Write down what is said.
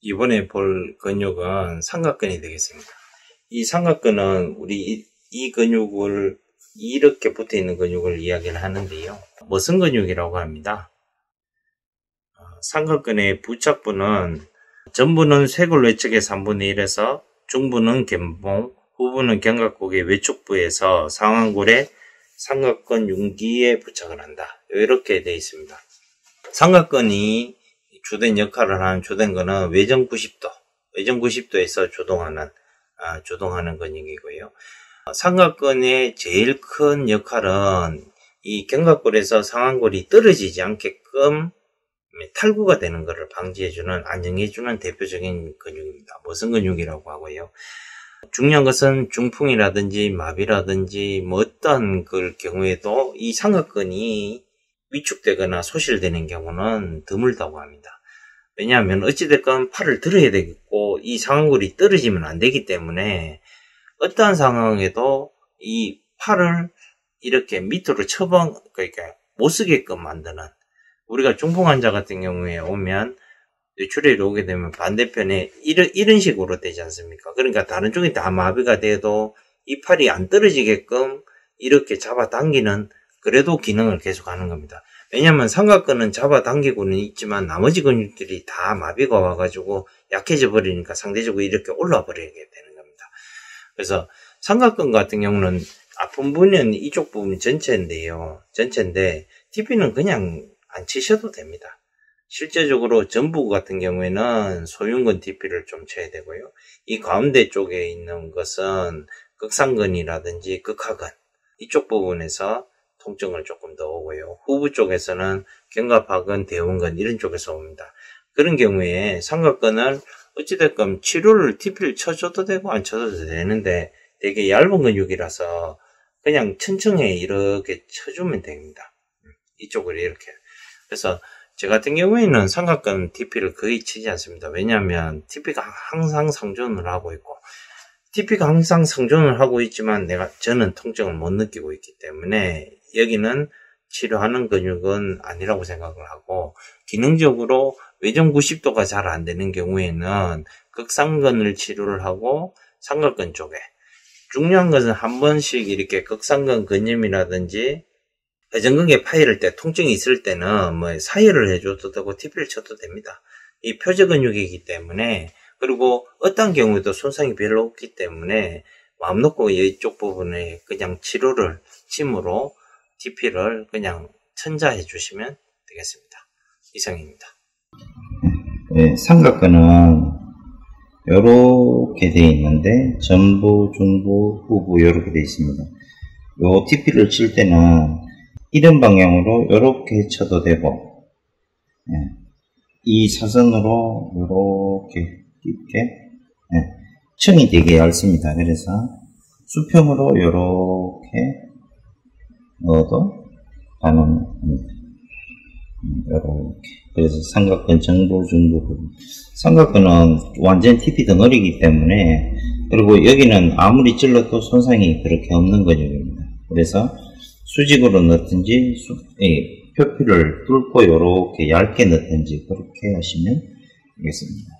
이번에 볼 근육은 삼각근이 되겠습니다. 이 삼각근은 우리 이, 이 근육을 이렇게 붙어 있는 근육을 이야기를 하는데요. 머슴 근육이라고 합니다. 어, 삼각근의 부착부는 전부는 쇄골 외측의 3분의 1에서 중부는 견봉, 후부는 견갑골의 외축부에서 상완골의 삼각근 융기에 부착을 한다. 이렇게 되어 있습니다. 삼각근이 주된 역할을 하는 주된 거는 외전 90도, 외전 90도에서 조동하는 아, 조동하는 근육이고요. 삼각근의 제일 큰 역할은 이 견갑골에서 상완골이 떨어지지 않게끔 탈구가 되는 것을 방지해주는 안정해주는 대표적인 근육입니다. 모성 근육이라고 하고요. 중요한 것은 중풍이라든지 마비라든지 뭐 어떤 그 경우에도 이 삼각근이 위축되거나 소실되는 경우는 드물다고 합니다. 왜냐하면 어찌됐건 팔을 들어야 되겠고 이 상황골이 떨어지면 안 되기 때문에 어떠한 상황에도 이 팔을 이렇게 밑으로 처방 그러니까 못 쓰게끔 만드는 우리가 중풍 환자 같은 경우에 오면 뇌출혈이 오게 되면 반대편에 이런, 이런 식으로 되지 않습니까? 그러니까 다른 쪽이 다 마비가 돼도 이 팔이 안 떨어지게끔 이렇게 잡아당기는 그래도 기능을 계속 하는 겁니다. 왜냐하면 삼각근은 잡아당기고는 있지만 나머지 근육들이 다 마비가 와가지고 약해져 버리니까 상대적으로 이렇게 올라 버리게 되는 겁니다. 그래서 삼각근 같은 경우는 아픈 부분은 이쪽 부분 전체인데요. 전체인데 TP는 그냥 안 치셔도 됩니다. 실제적으로 전부 같은 경우에는 소흉근 TP를 좀 쳐야 되고요. 이 가운데 쪽에 있는 것은 극상근이라든지 극하근 이쪽 부분에서 통증을 조금 더 오고요. 후부 쪽에서는 견갑하근, 대원근 이런 쪽에서 옵니다. 그런 경우에 삼각근을 어찌됐건 치료를 TP를 쳐줘도 되고 안 쳐줘도 되는데 되게 얇은 근육이라서 그냥 천천히 이렇게 쳐주면 됩니다. 이쪽을 이렇게. 그래서 제 같은 경우에는 삼각근 TP를 거의 치지 않습니다. 왜냐하면 TP가 항상 상존을 하고 있고 TP가 항상 상존을 하고 있지만 내가 저는 통증을 못 느끼고 있기 때문에 여기는 치료하는 근육은 아니라고 생각을 하고 기능적으로 외전 90도가 잘 안 되는 경우에는 극상근을 치료를 하고 삼각근 쪽에 중요한 것은 한 번씩 이렇게 극상근 근염이라든지 회전근개 파열할 때 통증이 있을 때는 뭐 사혈을 해줘도 되고 TP를 쳐도 됩니다. 이 표적 근육이기 때문에 그리고 어떤 경우에도 손상이 별로 없기 때문에 마음 놓고 이쪽 부분에 그냥 치료를 침으로 TP를 그냥 천자해 주시면 되겠습니다. 이상입니다. 네, 삼각근은 이렇게 되어 있는데 전부, 중부, 후부 이렇게 되어 있습니다. 요 TP를 칠 때는 이런 방향으로 이렇게 쳐도 되고 네, 이 사선으로 이렇게 깊게 네, 층이 되게 얇습니다. 그래서 수평으로 이렇게 넣어도 가능합니다. 이렇게. 그래서 삼각근 정보 중부 부분. 삼각근은 완전 TP 덩어리이기 때문에 그리고 여기는 아무리 찔러도 손상이 그렇게 없는 근육입니다. 그래서 수직으로 넣든지 수, 예, 표피를 뚫고 이렇게 얇게 넣든지 그렇게 하시면 되겠습니다.